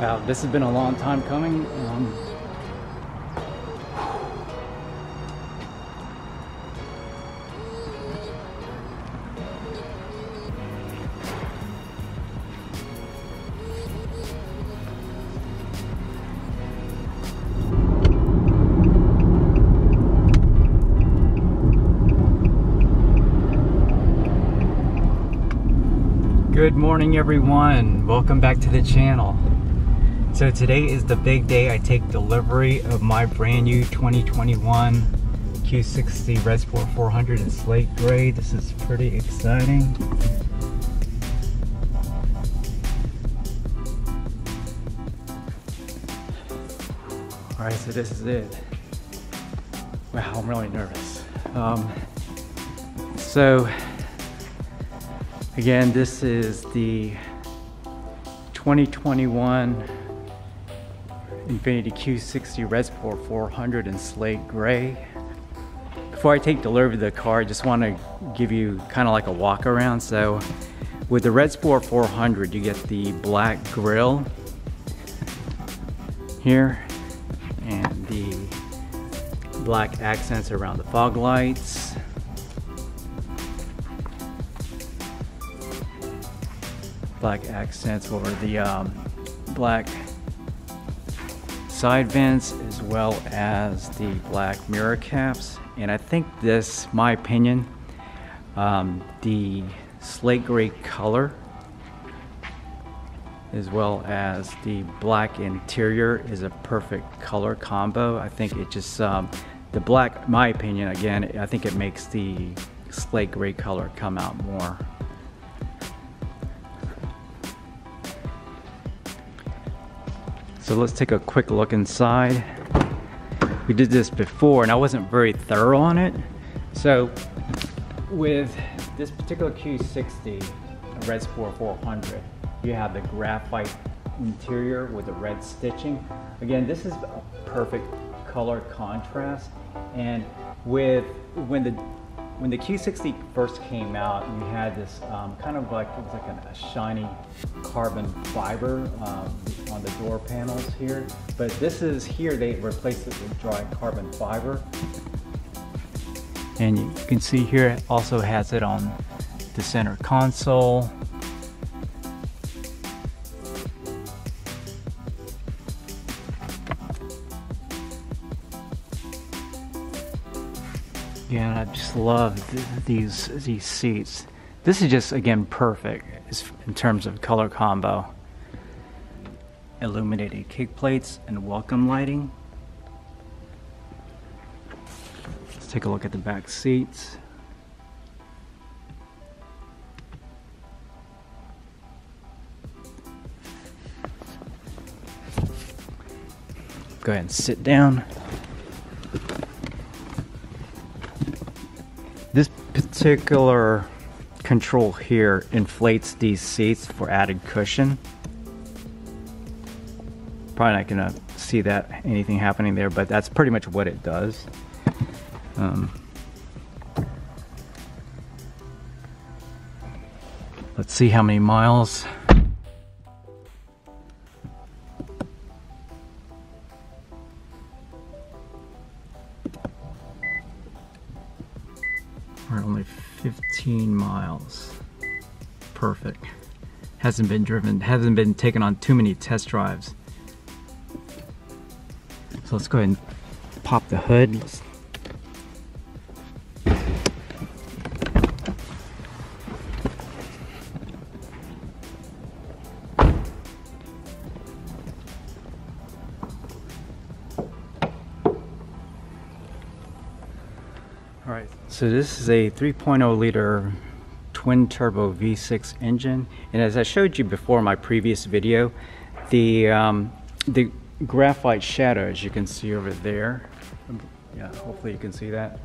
Wow, this has been a long time coming. Um, Good morning everyone. Welcome back to the channel. So today is the big day I take delivery of my brand new 2021 Q60 Red Sport 400 in slate gray. This is pretty exciting. All right, so this is it. Wow, I'm really nervous. Um, so Again, this is the 2021 Infiniti Q60 Red Sport 400 in slate gray. Before I take delivery of the car, I just want to give you kind of like a walk around. So with the Red Sport 400, you get the black grille here and the black accents around the fog lights black accents over the um, black side vents as well as the black mirror caps. And I think this my opinion um, the slate gray color as well as the black interior is a perfect color combo. I think it just um, the black my opinion again I think it makes the slate gray color come out more So let's take a quick look inside. We did this before and I wasn't very thorough on it. So with this particular Q60, a Red Sport 400, you have the graphite interior with the red stitching. Again, this is a perfect color contrast. And with when the when the Q60 first came out, you had this um, kind of like, it was like a, shiny carbon fiber um, on the door panels here. But this is here, they replaced it with dry carbon fiber. And you can see here, it also has it on the center console. Again, I just love th these these seats. This is just again perfect in terms of color combo. Illuminated kick plates and welcome lighting. Let's take a look at the back seats. Go ahead and sit down. Particular control here inflates these seats for added cushion. Probably not gonna see that anything happening there, but that's pretty much what it does. Um, let's see how many miles Only 15 miles. Perfect. Hasn't been driven, hasn't been taken on too many test drives. So let's go ahead and pop the hood. Let's so this is a 3.0 liter twin turbo V6 engine. And as I showed you before in my previous video, the, um, the graphite shadow, as you can see over there, yeah, hopefully you can see that.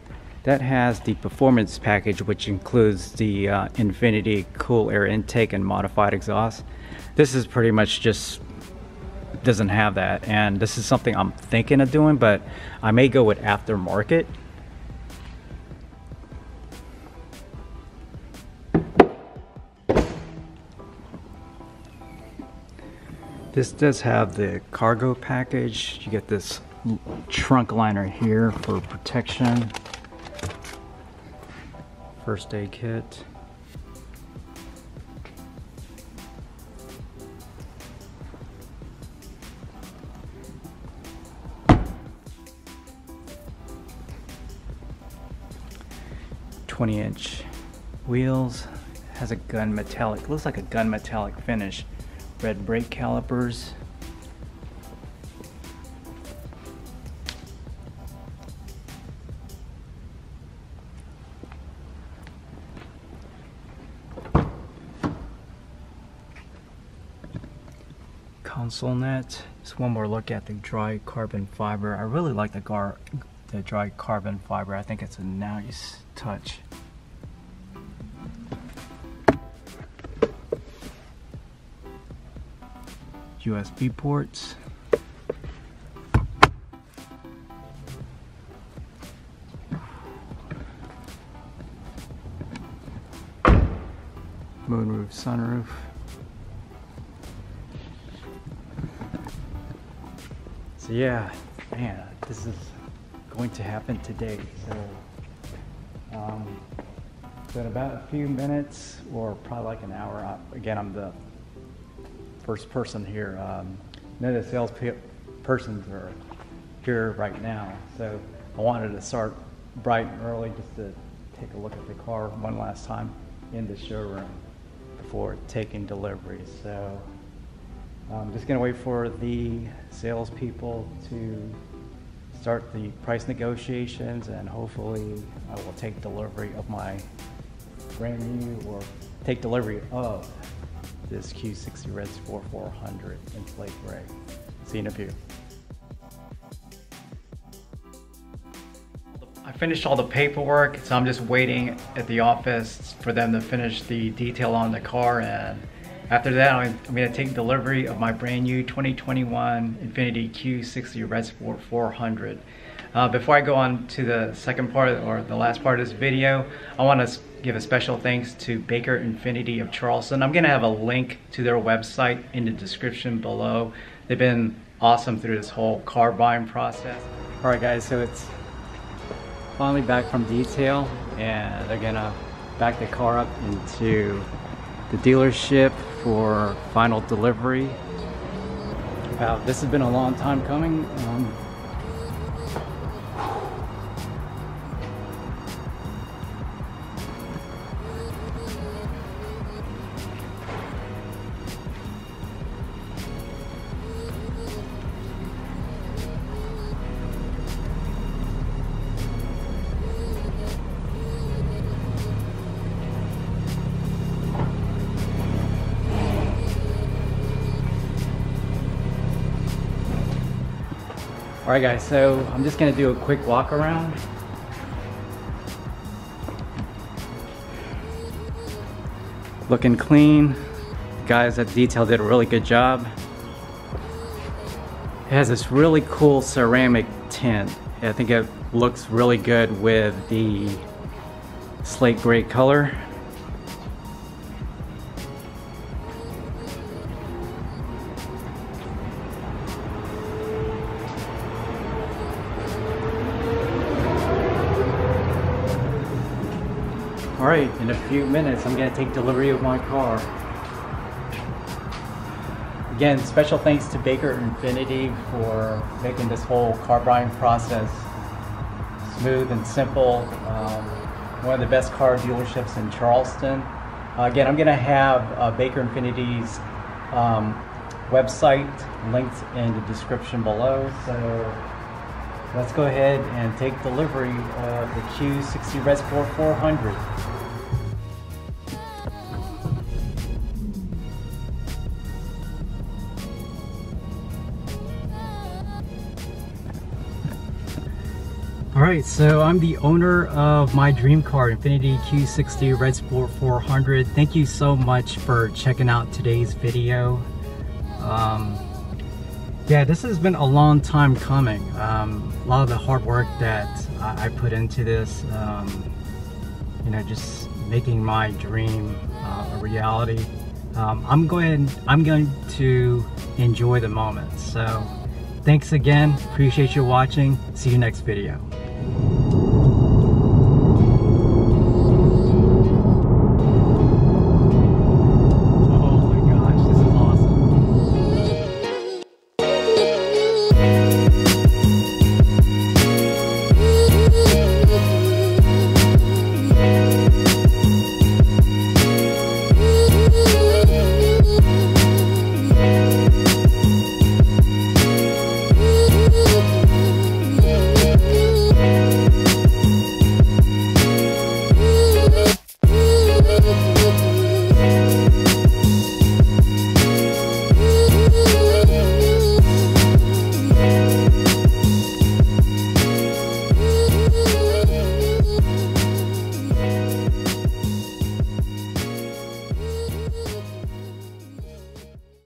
That has the performance package, which includes the uh, Infiniti cool air intake and modified exhaust. This is pretty much just doesn't have that. And this is something I'm thinking of doing, but I may go with aftermarket This does have the cargo package. You get this trunk liner here for protection. First aid kit. Twenty inch wheels has a gun metallic looks like a gun metallic finish red brake calipers. Console net. Just one more look at the dry carbon fiber. I really like the gar the dry carbon fiber. I think it's a nice touch. USB ports. Moonroof, sunroof. So yeah, man, this is going to happen today. So, um, in about a few minutes, or probably like an hour. Again, I'm the first person here. Um, none of the sales persons are here right now, so I wanted to start bright and early just to take a look at the car one last time in the showroom before taking delivery. So I'm just gonna wait for the salespeople to start the price negotiations and hopefully I will take delivery of my brand new or take delivery of this Q60 Red Sport 400 in slate gray. See you in a few. I finished all the paperwork, so I'm just waiting at the office for them to finish the detail on the car and after that, I'm, I'm gonna take delivery of my brand new 2021 Infiniti Q60 Red Sport 400. Uh, before I go on to the second part or the last part of this video, I want to give a special thanks to Baker Infiniti of Charleston. I'm going to have a link to their website in the description below. They've been awesome through this whole car buying process. All right guys, so it's finally back from detail and they're gonna back the car up into the dealership for final delivery. Wow, this has been a long time coming. Um, All right guys, so I'm just gonna do a quick walk around. Looking clean. Guys at Detail did a really good job. It has this really cool ceramic tint. I think it looks really good with the slate gray color. In a few minutes, I'm gonna take delivery of my car. Again, special thanks to Baker Infiniti for making this whole car buying process smooth and simple. Um, one of the best car dealerships in Charleston. Uh, again, I'm gonna have uh, Baker Infiniti's um, website linked in the description below. So let's go ahead and take delivery of the Q60 Red Sport 400. Alright, so I'm the owner of my dream car, Infiniti Q60 Red Sport 400. Thank you so much for checking out today's video. Um, yeah, this has been a long time coming. Um, a lot of the hard work that I, I put into this, um, you know, just making my dream uh, a reality. um, I'm going I'm going to enjoy the moment. So thanks again. Appreciate you watching. See you next video.